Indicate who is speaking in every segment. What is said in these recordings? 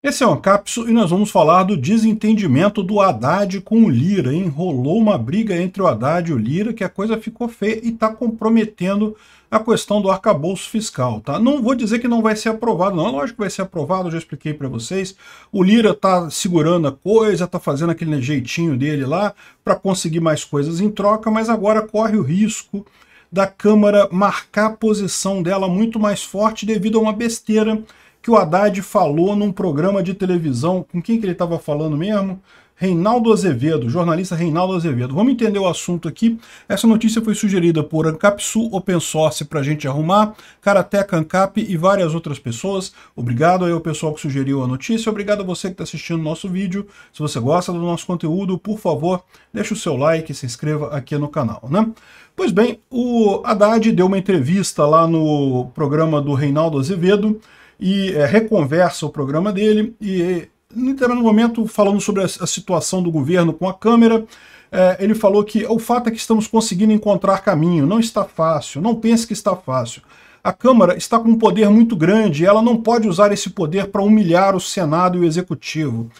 Speaker 1: Esse é o Ancapso e nós vamos falar do desentendimento do Haddad com o Lira. Enrolou uma briga entre o Haddad e o Lira que a coisa ficou feia e está comprometendo a questão do arcabouço fiscal. Tá? Não vou dizer que não vai ser aprovado, não. Lógico que vai ser aprovado, eu já expliquei para vocês. O Lira está segurando a coisa, está fazendo aquele jeitinho dele lá para conseguir mais coisas em troca, mas agora corre o risco da Câmara marcar a posição dela muito mais forte devido a uma besteira que o Haddad falou num programa de televisão. Com quem que ele estava falando mesmo? Reinaldo Azevedo, jornalista Reinaldo Azevedo. Vamos entender o assunto aqui. Essa notícia foi sugerida por Ancapsul Open Source para a gente arrumar, Karateka Ancap e várias outras pessoas. Obrigado aí ao pessoal que sugeriu a notícia. Obrigado a você que está assistindo o nosso vídeo. Se você gosta do nosso conteúdo, por favor, deixe o seu like e se inscreva aqui no canal. Né? Pois bem, o Haddad deu uma entrevista lá no programa do Reinaldo Azevedo, e é, reconversa o programa dele e, no determinado momento, falando sobre a, a situação do governo com a Câmara, é, ele falou que o fato é que estamos conseguindo encontrar caminho, não está fácil, não pense que está fácil. A Câmara está com um poder muito grande ela não pode usar esse poder para humilhar o Senado e o Executivo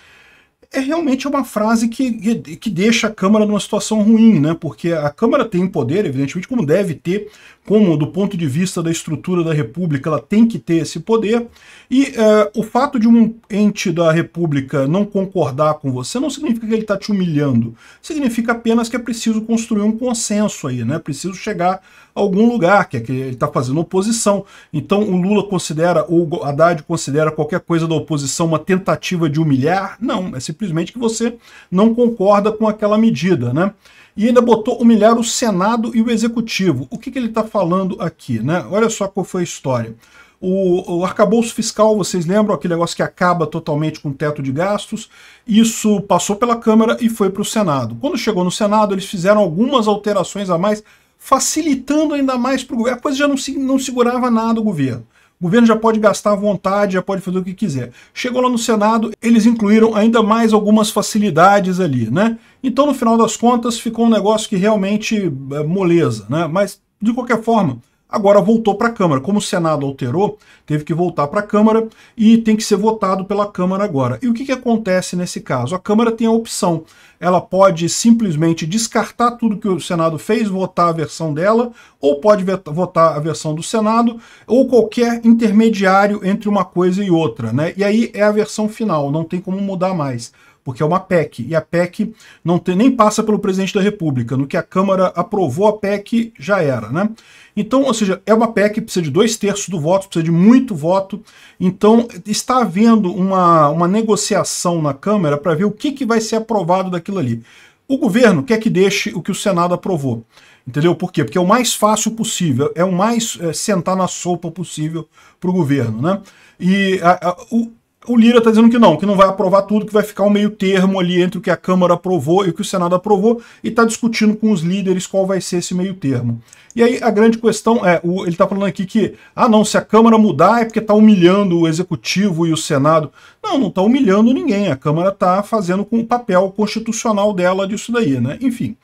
Speaker 1: é realmente uma frase que, que, que, deixa a Câmara numa situação ruim, né? Porque a Câmara tem poder, evidentemente, como deve ter, como do ponto de vista da estrutura da República, ela tem que ter esse poder. E é, o fato de um ente da República não concordar com você não significa que ele está te humilhando. Significa apenas que é preciso construir um consenso aí, né? Preciso chegar a algum lugar, que é que ele está fazendo oposição. Então o Lula considera, ou Haddad considera qualquer coisa da oposição uma tentativa de humilhar? Não, é simplesmente que você não concorda com aquela medida, né? E ainda botou humilhar o Senado e o Executivo. O que, que ele está falando aqui, né? Olha só qual foi a história. O, o arcabouço fiscal, vocês lembram aquele negócio que acaba totalmente com o teto de gastos? Isso passou pela Câmara e foi para o Senado. Quando chegou no Senado, eles fizeram algumas alterações a mais, facilitando ainda mais para o governo. A coisa já não, não segurava nada o governo. O governo já pode gastar à vontade, já pode fazer o que quiser. Chegou lá no Senado, eles incluíram ainda mais algumas facilidades ali, né? Então, no final das contas, ficou um negócio que realmente é moleza, né? Mas, de qualquer forma, agora voltou para a Câmara. Como o Senado alterou, teve que voltar para a Câmara e tem que ser votado pela Câmara agora. E o que, que acontece nesse caso? A Câmara tem a opção. Ela pode simplesmente descartar tudo que o Senado fez, votar a versão dela, ou pode votar a versão do Senado, ou qualquer intermediário entre uma coisa e outra. Né? E aí é a versão final, não tem como mudar mais porque é uma PEC, e a PEC não tem, nem passa pelo presidente da República. No que a Câmara aprovou a PEC, já era, né? Então, ou seja, é uma PEC precisa de dois terços do voto, precisa de muito voto. Então, está havendo uma, uma negociação na Câmara para ver o que, que vai ser aprovado daquilo ali. O governo quer que deixe o que o Senado aprovou. Entendeu? Por quê? Porque é o mais fácil possível, é o mais é, sentar na sopa possível para o governo. Né? E a, a, o, o Lira está dizendo que não, que não vai aprovar tudo, que vai ficar um meio termo ali entre o que a Câmara aprovou e o que o Senado aprovou, e está discutindo com os líderes qual vai ser esse meio termo. E aí a grande questão é, o, ele está falando aqui que, ah não, se a Câmara mudar é porque está humilhando o Executivo e o Senado. Não, não está humilhando ninguém, a Câmara está fazendo com o papel constitucional dela disso daí, né? Enfim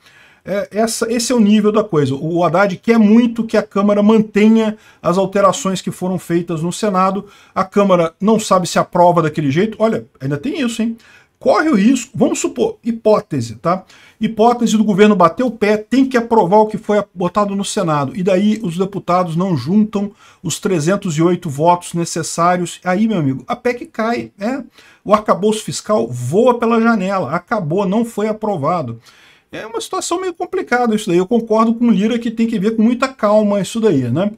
Speaker 1: é, essa, esse é o nível da coisa. O Haddad quer muito que a Câmara mantenha as alterações que foram feitas no Senado. A Câmara não sabe se aprova daquele jeito. Olha, ainda tem isso, hein? Corre o risco, vamos supor, hipótese, tá? Hipótese do governo bater o pé, tem que aprovar o que foi botado no Senado. E daí os deputados não juntam os 308 votos necessários. Aí, meu amigo, a PEC cai, é. O arcabouço fiscal voa pela janela, acabou, não foi aprovado. É uma situação meio complicada isso daí. Eu concordo com o Lira que tem que ver com muita calma isso daí, né?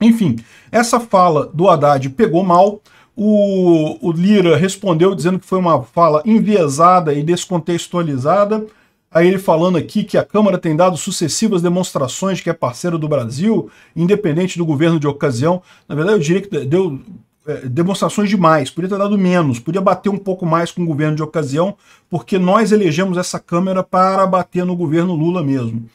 Speaker 1: Enfim, essa fala do Haddad pegou mal. O, o Lira respondeu dizendo que foi uma fala enviesada e descontextualizada. Aí ele falando aqui que a Câmara tem dado sucessivas demonstrações de que é parceiro do Brasil, independente do governo de ocasião. Na verdade, eu diria que deu demonstrações demais, podia ter dado menos, podia bater um pouco mais com o governo de ocasião, porque nós elegemos essa Câmara para bater no governo Lula mesmo.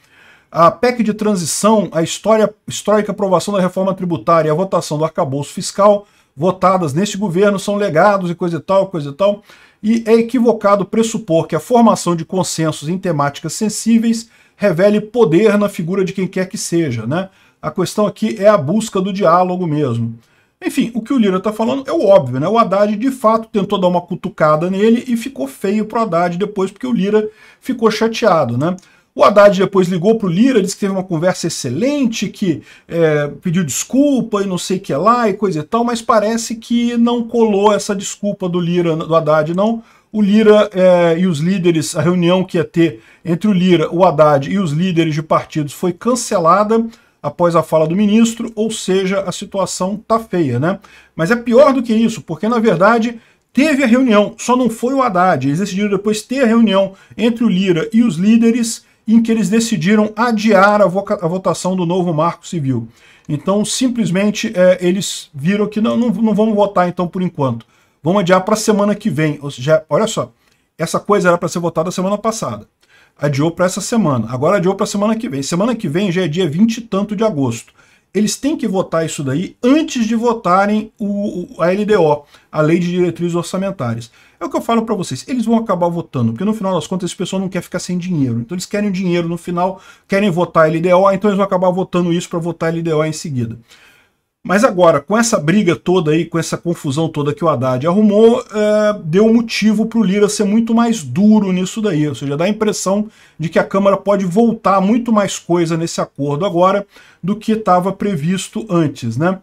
Speaker 1: A PEC de transição, a história, histórica aprovação da reforma tributária e a votação do arcabouço fiscal, votadas nesse governo, são legados e coisa e tal, coisa e tal, e é equivocado pressupor que a formação de consensos em temáticas sensíveis revele poder na figura de quem quer que seja. Né? A questão aqui é a busca do diálogo mesmo. Enfim, o que o Lira está falando é o óbvio, né? O Haddad de fato tentou dar uma cutucada nele e ficou feio pro Haddad depois, porque o Lira ficou chateado, né? O Haddad depois ligou para o Lira, disse que teve uma conversa excelente, que é, pediu desculpa e não sei o que lá e coisa e tal, mas parece que não colou essa desculpa do Lira, do Haddad, não. O Lira é, e os líderes, a reunião que ia ter entre o Lira, o Haddad e os líderes de partidos foi cancelada após a fala do ministro, ou seja, a situação tá feia, né? Mas é pior do que isso, porque na verdade teve a reunião, só não foi o Haddad. Eles decidiram depois ter a reunião entre o Lira e os líderes em que eles decidiram adiar a, a votação do novo marco civil. Então, simplesmente, é, eles viram que não, não, não vamos votar então por enquanto. Vamos adiar para a semana que vem. Ou seja, olha só, essa coisa era para ser votada semana passada. Adiou para essa semana. Agora adiou para a semana que vem. Semana que vem já é dia 20 e tanto de agosto eles têm que votar isso daí antes de votarem o, a LDO, a Lei de Diretrizes Orçamentárias. É o que eu falo para vocês, eles vão acabar votando, porque no final das contas esse pessoal não quer ficar sem dinheiro. Então eles querem dinheiro no final, querem votar a LDO, então eles vão acabar votando isso para votar a LDO em seguida. Mas agora, com essa briga toda aí, com essa confusão toda que o Haddad arrumou, é, deu motivo para o Lira ser muito mais duro nisso daí. Ou seja, dá a impressão de que a Câmara pode voltar muito mais coisa nesse acordo agora do que estava previsto antes, né?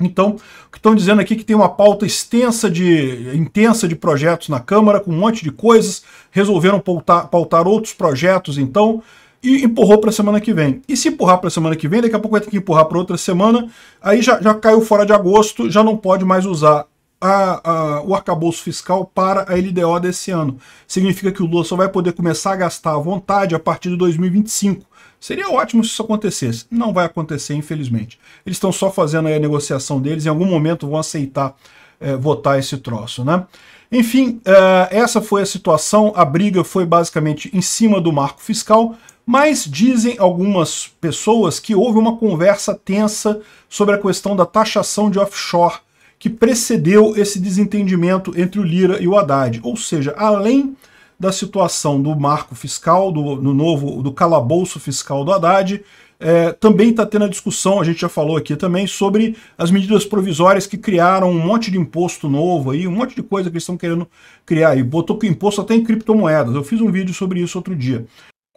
Speaker 1: Então, o que estão dizendo aqui é que tem uma pauta extensa de, intensa de projetos na Câmara, com um monte de coisas, resolveram pautar, pautar outros projetos, então, e empurrou para a semana que vem. E se empurrar para a semana que vem, daqui a pouco vai ter que empurrar para outra semana, aí já, já caiu fora de agosto, já não pode mais usar a, a, o arcabouço fiscal para a LDO desse ano. Significa que o Lula só vai poder começar a gastar à vontade a partir de 2025. Seria ótimo se isso acontecesse. Não vai acontecer, infelizmente. Eles estão só fazendo a negociação deles, em algum momento vão aceitar é, votar esse troço, né? Enfim, é, essa foi a situação, a briga foi basicamente em cima do marco fiscal, mas dizem algumas pessoas que houve uma conversa tensa sobre a questão da taxação de offshore, que precedeu esse desentendimento entre o Lira e o Haddad. Ou seja, além da situação do marco fiscal, do, do novo, do calabouço fiscal do Haddad, é, também está tendo a discussão, a gente já falou aqui também, sobre as medidas provisórias que criaram um monte de imposto novo aí, um monte de coisa que eles estão querendo criar aí. Botou imposto até em criptomoedas. Eu fiz um vídeo sobre isso outro dia.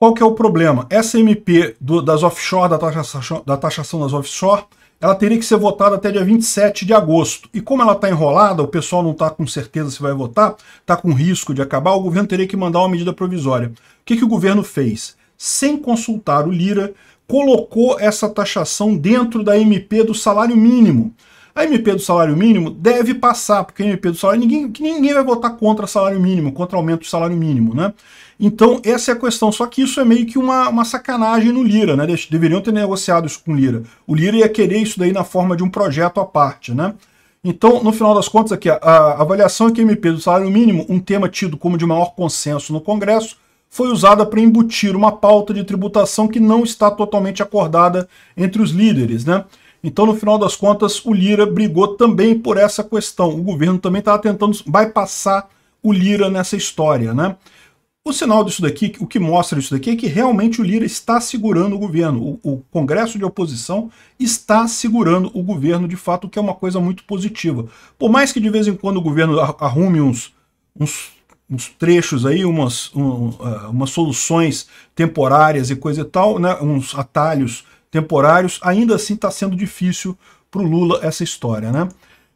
Speaker 1: Qual que é o problema? Essa MP do, das offshore, da taxação, da taxação das offshore, ela teria que ser votada até dia 27 de agosto. E como ela está enrolada, o pessoal não está com certeza se vai votar, está com risco de acabar, o governo teria que mandar uma medida provisória. O que, que o governo fez? Sem consultar o Lira, colocou essa taxação dentro da MP do salário mínimo. A MP do salário mínimo deve passar, porque a MP do salário ninguém, ninguém vai votar contra salário mínimo, contra aumento do salário mínimo, né? Então, essa é a questão. Só que isso é meio que uma, uma sacanagem no Lira, né? Deveriam ter negociado isso com o Lira. O Lira ia querer isso daí na forma de um projeto à parte, né? Então, no final das contas, aqui, a avaliação é que a MP do salário mínimo, um tema tido como de maior consenso no Congresso, foi usada para embutir uma pauta de tributação que não está totalmente acordada entre os líderes, né? Então, no final das contas, o Lira brigou também por essa questão. O governo também estava tentando bypassar o Lira nessa história, né? O sinal disso daqui, o que mostra isso daqui, é que realmente o Lira está segurando o governo. O, o, Congresso de oposição está segurando o governo, de fato, que é uma coisa muito positiva. Por mais que de vez em quando o governo arrume uns, uns, uns trechos aí, umas, um, uh, umas soluções temporárias e coisa e tal, né, uns atalhos temporários, ainda assim está sendo difícil para o Lula essa história. Né?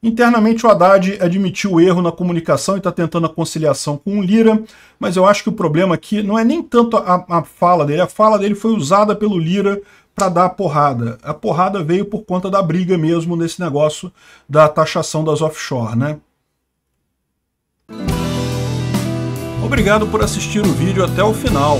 Speaker 1: Internamente o Haddad admitiu o erro na comunicação e está tentando a conciliação com o Lira, mas eu acho que o problema aqui não é nem tanto a, a fala dele, a fala dele foi usada pelo Lira para dar a porrada. A porrada veio por conta da briga mesmo nesse negócio da taxação das offshore, né? Obrigado por assistir o vídeo até o final.